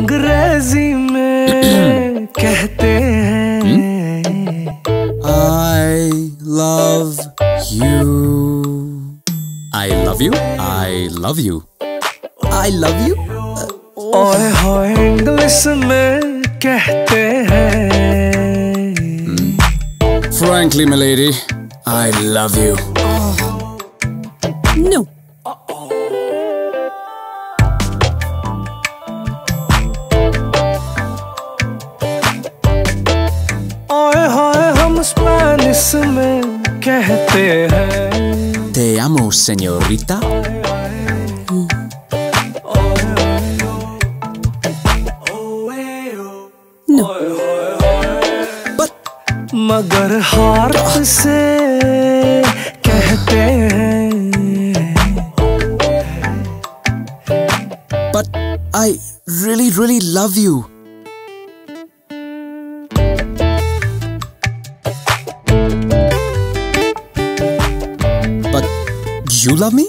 अंग्रेजी में कहते हैं I love you. I love you. I love you. I love you. ओए होए इंग्लिश में कहते हैं Frankly, my lady, I love you. No. ओए होए हम स्पेनिश में कहते हैं Te amo, señorita. No. But मगर हार्ट से कहते हैं but I really, really love you. you love me?